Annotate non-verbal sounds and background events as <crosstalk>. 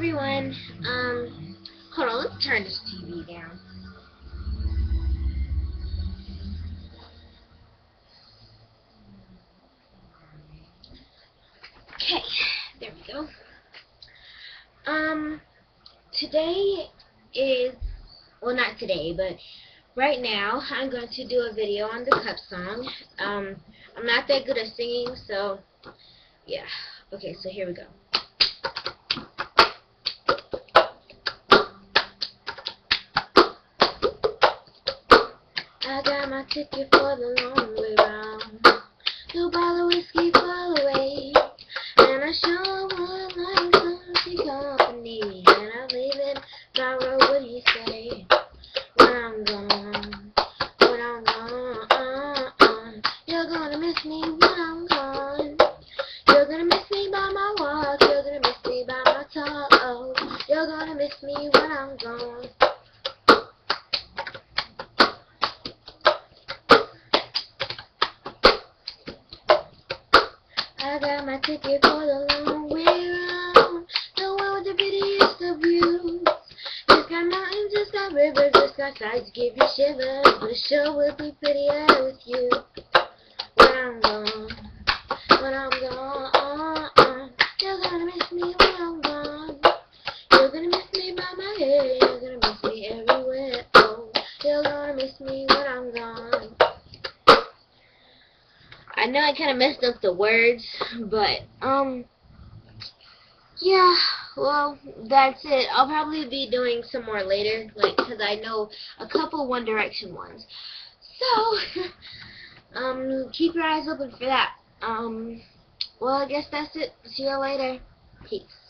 everyone. Um, hold on, let's turn this TV down. Okay, there we go. Um, today is, well not today, but right now I'm going to do a video on the cup song. Um, I'm not that good at singing, so yeah. Okay, so here we go. I got my ticket for the long way round. Two bottle whiskey fall away. And I sure would like some company. And I leave it my road, what do you say? When I'm gone, when I'm gone, you're gonna miss me when I'm gone. You're gonna miss me by my walk, you're gonna miss me by my talk. Oh, you're gonna miss me when I'm gone. I got my ticket for the long way round. The one with the prettiest of views. Just got mountains, just got rivers, just got sights give you shivers. But it sure would be prettier with you. When I'm gone, when I'm gone, you're gonna miss me when I'm gone. You're gonna miss me by my hair, you're gonna miss me everywhere. Oh, you're gonna miss me when I'm gone. I know I kind of messed up the words, but, um, yeah, well, that's it. I'll probably be doing some more later, like, because I know a couple One Direction ones. So, <laughs> um, keep your eyes open for that. Um, well, I guess that's it. See you later. Peace.